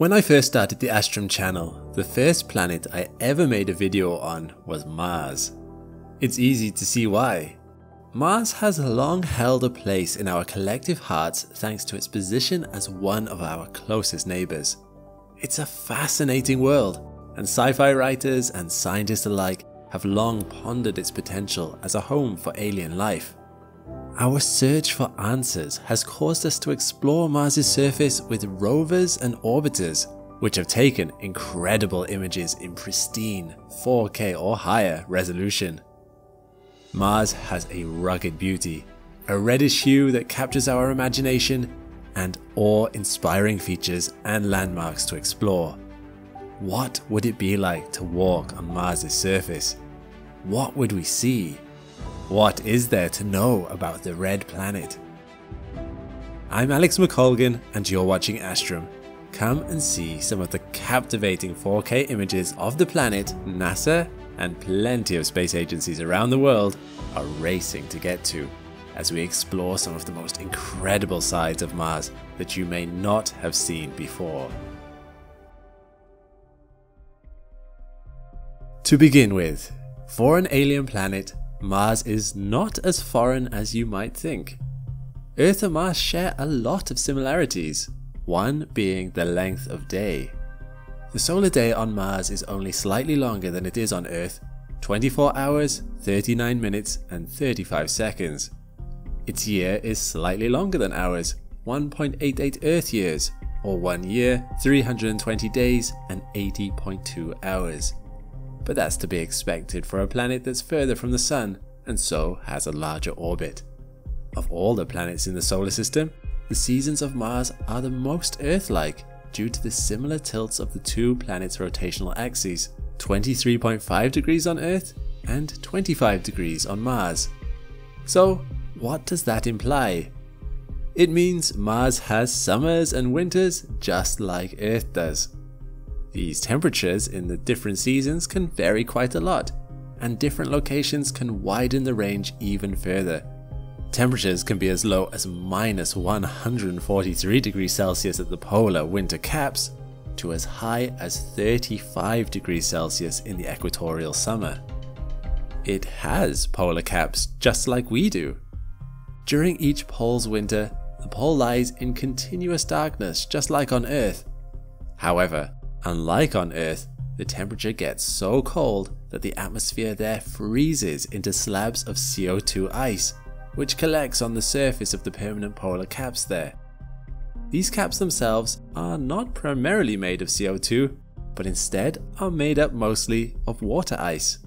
When I first started the Astrum channel, the first planet I ever made a video on was Mars. It's easy to see why. Mars has long held a place in our collective hearts thanks to its position as one of our closest neighbours. It's a fascinating world, and sci-fi writers and scientists alike have long pondered its potential as a home for alien life. Our search for answers has caused us to explore Mars' surface with rovers and orbiters, which have taken incredible images in pristine 4K or higher resolution. Mars has a rugged beauty, a reddish hue that captures our imagination, and awe-inspiring features and landmarks to explore. What would it be like to walk on Mars' surface? What would we see? What is there to know about the red planet? I'm Alex McColgan and you're watching Astrum. Come and see some of the captivating 4K images of the planet NASA and plenty of space agencies around the world are racing to get to as we explore some of the most incredible sides of Mars that you may not have seen before. To begin with, for an alien planet, Mars is not as foreign as you might think. Earth and Mars share a lot of similarities, one being the length of day. The solar day on Mars is only slightly longer than it is on Earth, 24 hours, 39 minutes and 35 seconds. Its year is slightly longer than ours, 1.88 Earth years, or 1 year, 320 days and 80.2 hours but that's to be expected for a planet that's further from the Sun and so has a larger orbit. Of all the planets in the solar system, the seasons of Mars are the most Earth-like due to the similar tilts of the two planets' rotational axes, 23.5 degrees on Earth and 25 degrees on Mars. So what does that imply? It means Mars has summers and winters just like Earth does. These temperatures in the different seasons can vary quite a lot, and different locations can widen the range even further. Temperatures can be as low as minus 143 degrees Celsius at the polar winter caps to as high as 35 degrees Celsius in the equatorial summer. It has polar caps just like we do. During each pole's winter, the pole lies in continuous darkness just like on Earth. However, Unlike on Earth, the temperature gets so cold that the atmosphere there freezes into slabs of CO2 ice, which collects on the surface of the permanent polar caps there. These caps themselves are not primarily made of CO2, but instead are made up mostly of water ice.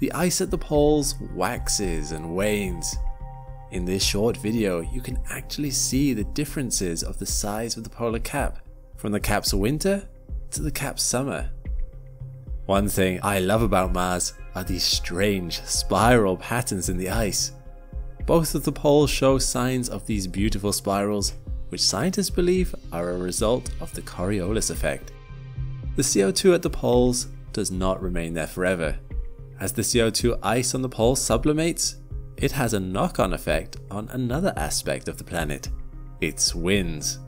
The ice at the poles waxes and wanes. In this short video, you can actually see the differences of the size of the polar cap, from the cap's winter to the cap's summer. One thing I love about Mars are these strange spiral patterns in the ice. Both of the poles show signs of these beautiful spirals, which scientists believe are a result of the Coriolis effect. The CO2 at the poles does not remain there forever. As the CO2 ice on the poles sublimates, it has a knock-on effect on another aspect of the planet, its winds.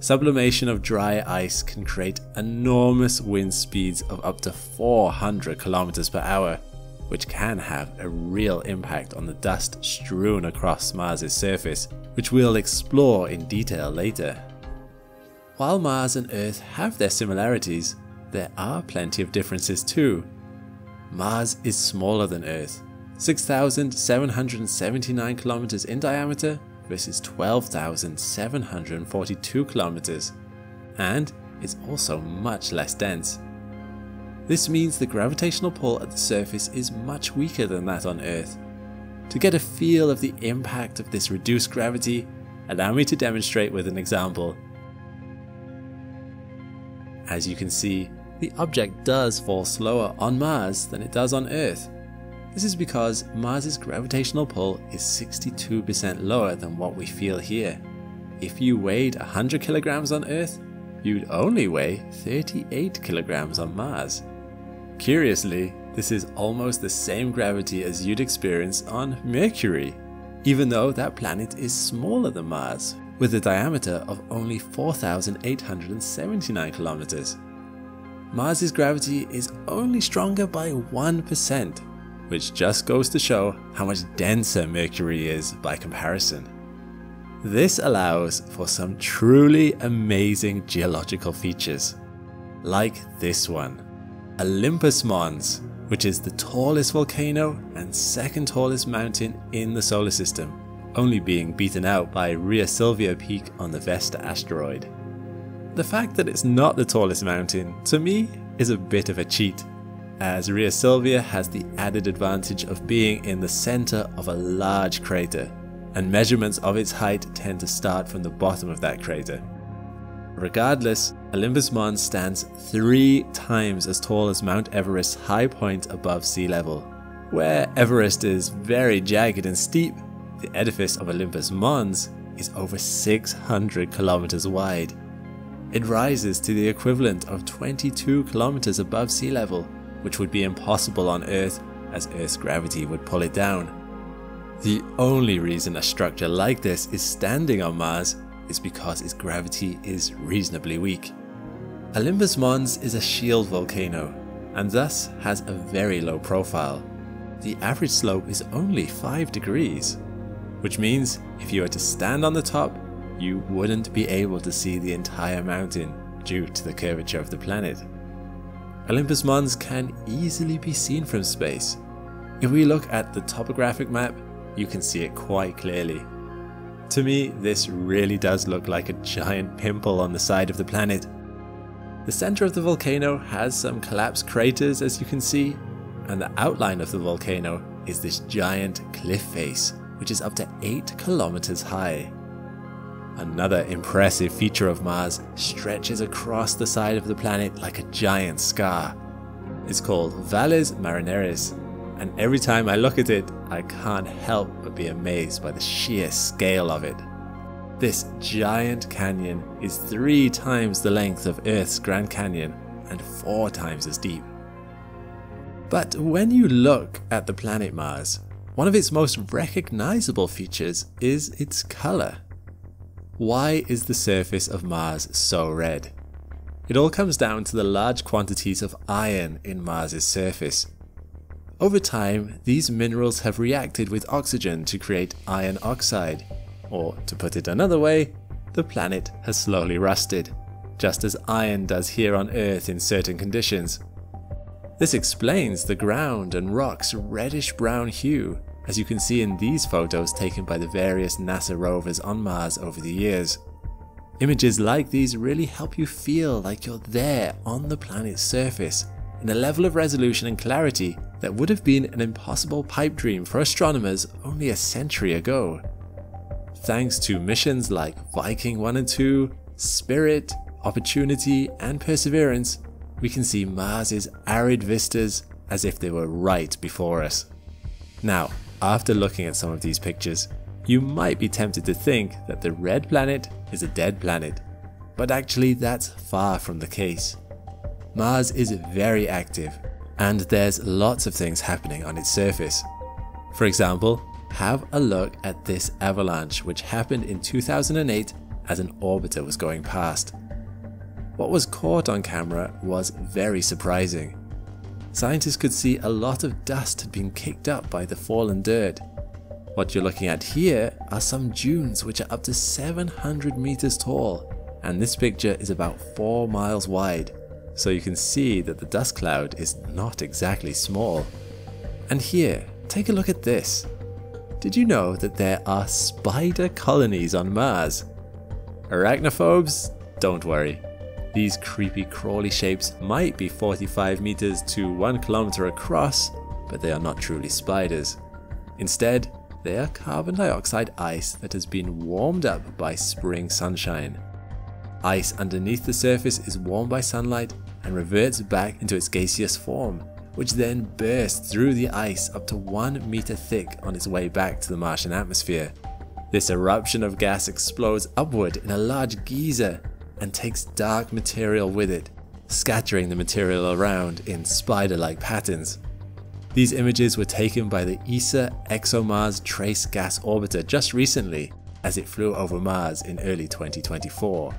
Sublimation of dry ice can create enormous wind speeds of up to 400 km per hour, which can have a real impact on the dust strewn across Mars' surface, which we'll explore in detail later. While Mars and Earth have their similarities, there are plenty of differences too. Mars is smaller than Earth, 6,779 kilometers in diameter versus 12,742 kilometers, and is also much less dense. This means the gravitational pull at the surface is much weaker than that on Earth. To get a feel of the impact of this reduced gravity, allow me to demonstrate with an example. As you can see, the object does fall slower on Mars than it does on Earth. This is because Mars' gravitational pull is 62% lower than what we feel here. If you weighed 100 kilograms on Earth, you'd only weigh 38 kilograms on Mars. Curiously, this is almost the same gravity as you'd experience on Mercury, even though that planet is smaller than Mars, with a diameter of only 4,879 kilometers. Mars's gravity is only stronger by 1%, which just goes to show how much denser Mercury is by comparison. This allows for some truly amazing geological features, like this one, Olympus Mons, which is the tallest volcano and second tallest mountain in the solar system, only being beaten out by Rheasilvia Peak on the Vesta asteroid. The fact that it's not the tallest mountain, to me, is a bit of a cheat, as Rheasilvia has the added advantage of being in the center of a large crater, and measurements of its height tend to start from the bottom of that crater. Regardless, Olympus Mons stands three times as tall as Mount Everest's high point above sea level. Where Everest is very jagged and steep, the edifice of Olympus Mons is over 600 kilometers wide. It rises to the equivalent of 22 kilometers above sea level, which would be impossible on Earth as Earth's gravity would pull it down. The only reason a structure like this is standing on Mars is because its gravity is reasonably weak. Olympus Mons is a shield volcano and thus has a very low profile. The average slope is only 5 degrees, which means if you were to stand on the top, you wouldn't be able to see the entire mountain due to the curvature of the planet. Olympus Mons can easily be seen from space. If we look at the topographic map, you can see it quite clearly. To me, this really does look like a giant pimple on the side of the planet. The center of the volcano has some collapsed craters as you can see, and the outline of the volcano is this giant cliff face, which is up to 8 kilometers high. Another impressive feature of Mars stretches across the side of the planet like a giant scar. It's called Valles Marineris and every time I look at it, I can't help but be amazed by the sheer scale of it. This giant canyon is three times the length of Earth's Grand Canyon and four times as deep. But when you look at the planet Mars, one of its most recognizable features is its color. Why is the surface of Mars so red? It all comes down to the large quantities of iron in Mars's surface, over time, these minerals have reacted with oxygen to create iron oxide, or to put it another way, the planet has slowly rusted, just as iron does here on Earth in certain conditions. This explains the ground and rocks reddish brown hue, as you can see in these photos taken by the various NASA rovers on Mars over the years. Images like these really help you feel like you're there on the planet's surface, in a level of resolution and clarity that would have been an impossible pipe dream for astronomers only a century ago. Thanks to missions like Viking 1 and 2, Spirit, Opportunity, and Perseverance, we can see Mars's arid vistas as if they were right before us. Now, after looking at some of these pictures, you might be tempted to think that the red planet is a dead planet, but actually that's far from the case. Mars is very active and there's lots of things happening on its surface. For example, have a look at this avalanche which happened in 2008 as an orbiter was going past. What was caught on camera was very surprising. Scientists could see a lot of dust had been kicked up by the fallen dirt. What you're looking at here are some dunes which are up to 700 meters tall, and this picture is about 4 miles wide so you can see that the dust cloud is not exactly small. And here, take a look at this. Did you know that there are spider colonies on Mars? Arachnophobes? Don't worry. These creepy crawly shapes might be 45 meters to 1 kilometer across, but they are not truly spiders. Instead, they are carbon dioxide ice that has been warmed up by spring sunshine. Ice underneath the surface is warmed by sunlight and reverts back into its gaseous form, which then bursts through the ice up to 1 meter thick on its way back to the Martian atmosphere. This eruption of gas explodes upward in a large geyser and takes dark material with it, scattering the material around in spider-like patterns. These images were taken by the ESA ExoMars Trace Gas Orbiter just recently, as it flew over Mars in early 2024.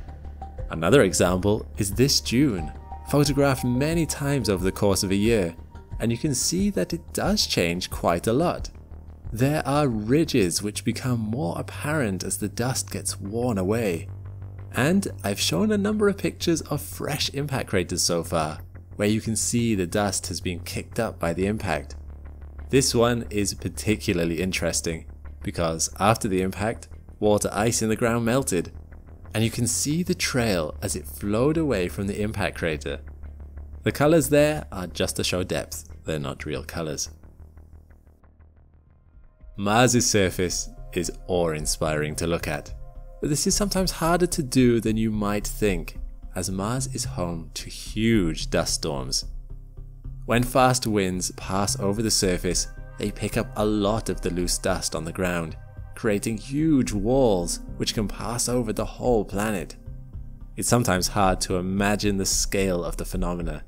Another example is this dune, photographed many times over the course of a year, and you can see that it does change quite a lot. There are ridges which become more apparent as the dust gets worn away. And I've shown a number of pictures of fresh impact craters so far, where you can see the dust has been kicked up by the impact. This one is particularly interesting because after the impact, water ice in the ground melted, and you can see the trail as it flowed away from the impact crater. The colours there are just to show depth, they're not real colours. Mars' surface is awe-inspiring to look at, but this is sometimes harder to do than you might think, as Mars is home to huge dust storms. When fast winds pass over the surface, they pick up a lot of the loose dust on the ground, creating huge walls which can pass over the whole planet. It's sometimes hard to imagine the scale of the phenomena.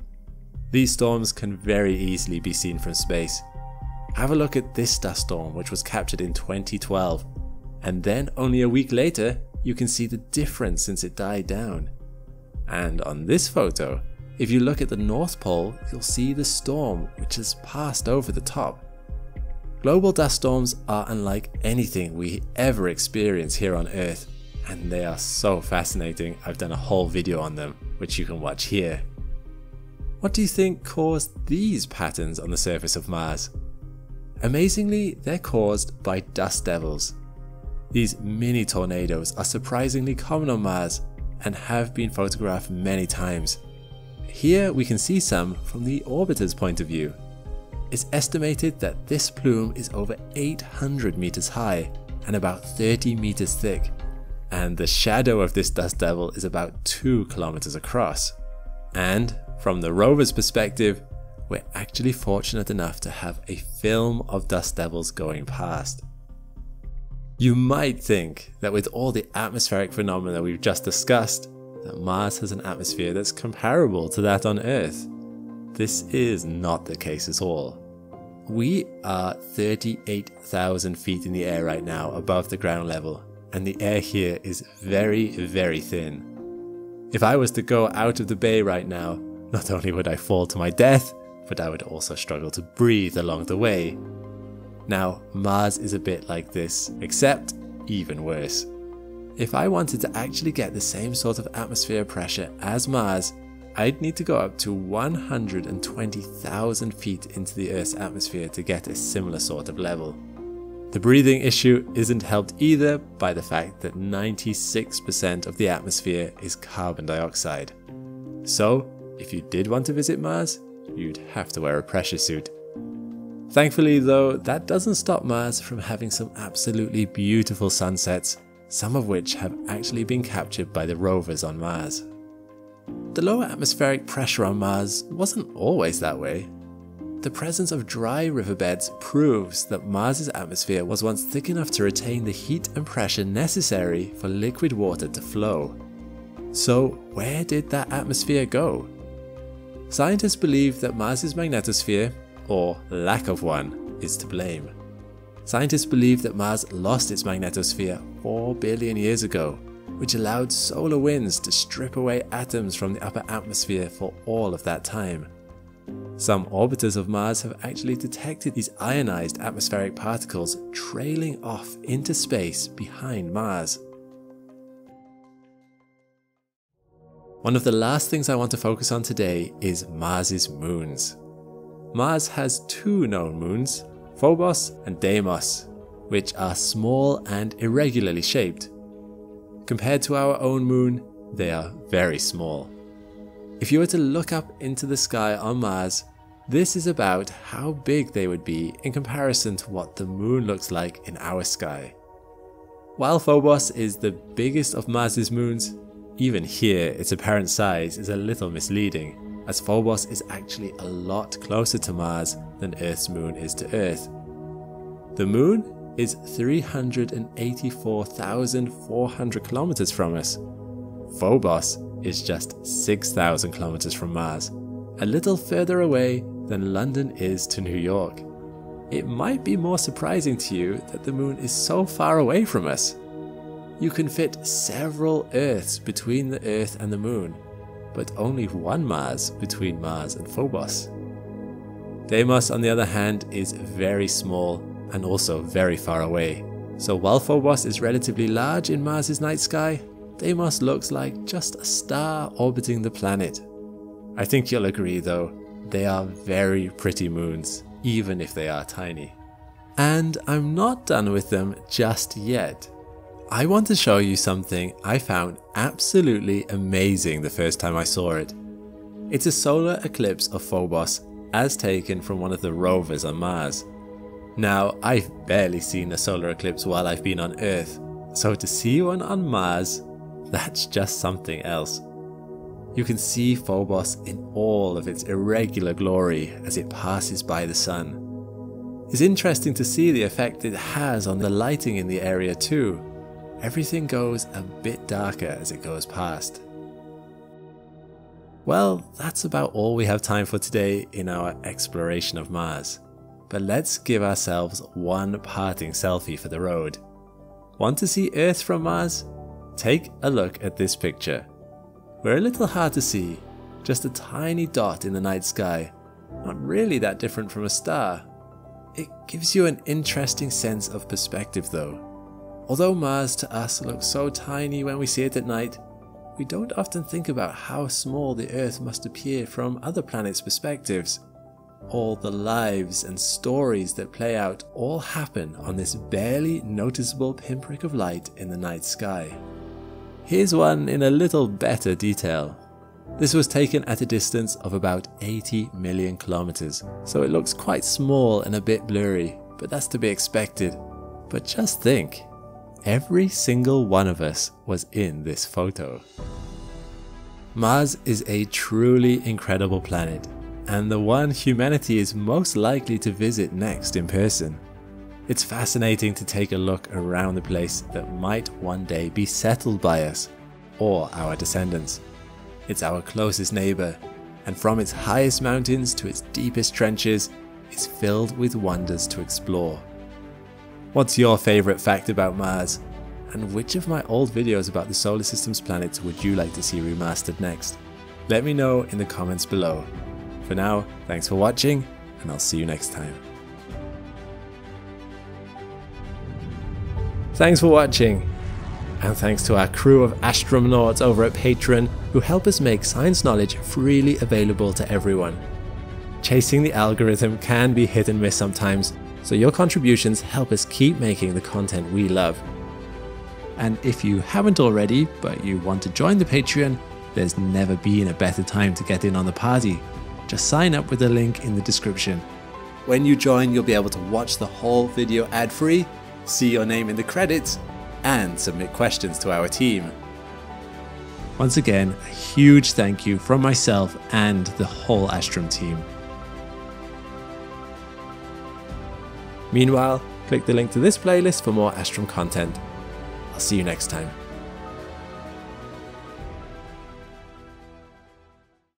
These storms can very easily be seen from space. Have a look at this dust storm which was captured in 2012, and then only a week later you can see the difference since it died down. And on this photo, if you look at the North Pole, you'll see the storm which has passed over the top. Global dust storms are unlike anything we ever experience here on Earth, and they are so fascinating I've done a whole video on them, which you can watch here. What do you think caused these patterns on the surface of Mars? Amazingly, they're caused by dust devils. These mini tornadoes are surprisingly common on Mars and have been photographed many times. Here we can see some from the orbiter's point of view. It's estimated that this plume is over 800 meters high and about 30 meters thick, and the shadow of this dust devil is about 2 kilometers across. And from the rover's perspective, we're actually fortunate enough to have a film of dust devils going past. You might think that with all the atmospheric phenomena we've just discussed, that Mars has an atmosphere that's comparable to that on Earth. This is not the case at all. We are 38,000 feet in the air right now above the ground level, and the air here is very, very thin. If I was to go out of the bay right now, not only would I fall to my death, but I would also struggle to breathe along the way. Now, Mars is a bit like this, except even worse. If I wanted to actually get the same sort of atmosphere pressure as Mars, I'd need to go up to 120,000 feet into the Earth's atmosphere to get a similar sort of level. The breathing issue isn't helped either by the fact that 96% of the atmosphere is carbon dioxide. So, if you did want to visit Mars, you'd have to wear a pressure suit. Thankfully though, that doesn't stop Mars from having some absolutely beautiful sunsets, some of which have actually been captured by the rovers on Mars. The lower atmospheric pressure on Mars wasn't always that way. The presence of dry riverbeds proves that Mars's atmosphere was once thick enough to retain the heat and pressure necessary for liquid water to flow. So where did that atmosphere go? Scientists believe that Mars's magnetosphere, or lack of one, is to blame. Scientists believe that Mars lost its magnetosphere 4 billion years ago, which allowed solar winds to strip away atoms from the upper atmosphere for all of that time. Some orbiters of Mars have actually detected these ionized atmospheric particles trailing off into space behind Mars. One of the last things I want to focus on today is Mars's moons. Mars has two known moons, Phobos and Deimos, which are small and irregularly shaped. Compared to our own moon, they are very small. If you were to look up into the sky on Mars, this is about how big they would be in comparison to what the moon looks like in our sky. While Phobos is the biggest of Mars's moons, even here, its apparent size is a little misleading, as Phobos is actually a lot closer to Mars than Earth's moon is to Earth. The moon is 384,400 kilometers from us. Phobos is just 6,000 kilometers from Mars, a little further away than London is to New York. It might be more surprising to you that the moon is so far away from us. you can fit several Earths between the Earth and the Moon, but only one Mars between Mars and Phobos. Deimos, on the other hand, is very small and also very far away. So while Phobos is relatively large in Mars's night sky, Deimos looks like just a star orbiting the planet. I think you'll agree though, they are very pretty moons, even if they are tiny. And I'm not done with them just yet. I want to show you something I found absolutely amazing the first time I saw it. It's a solar eclipse of Phobos as taken from one of the rovers on Mars. Now, I've barely seen a solar eclipse while I've been on Earth, so to see one on Mars, that's just something else. You can see Phobos in all of its irregular glory as it passes by the Sun. It's interesting to see the effect it has on the lighting in the area too, everything goes a bit darker as it goes past. Well, that's about all we have time for today in our exploration of Mars. But let's give ourselves one parting selfie for the road. Want to see Earth from Mars? Take a look at this picture. We're a little hard to see, just a tiny dot in the night sky, not really that different from a star. It gives you an interesting sense of perspective though. Although Mars to us looks so tiny when we see it at night, we don't often think about how small the Earth must appear from other planets' perspectives. All the lives and stories that play out all happen on this barely noticeable pinprick of light in the night sky. Here's one in a little better detail. This was taken at a distance of about 80 million kilometers, so it looks quite small and a bit blurry, but that's to be expected. But just think, Every single one of us was in this photo. Mars is a truly incredible planet, and the one humanity is most likely to visit next in person. It's fascinating to take a look around the place that might one day be settled by us, or our descendants. It's our closest neighbour, and from its highest mountains to its deepest trenches, is filled with wonders to explore. What's your favourite fact about Mars? And which of my old videos about the solar system's planets would you like to see remastered next? Let me know in the comments below. For now, thanks for watching, and I'll see you next time. Thanks for watching, and thanks to our crew of Astrumnauts over at Patreon who help us make science knowledge freely available to everyone. Chasing the algorithm can be hit and miss sometimes, so your contributions help us keep making the content we love. And if you haven't already, but you want to join the Patreon, there's never been a better time to get in on the party. Just sign up with the link in the description. When you join, you'll be able to watch the whole video ad free, see your name in the credits, and submit questions to our team. Once again, a huge thank you from myself and the whole Astrum team. Meanwhile, click the link to this playlist for more Astrum content. I'll see you next time.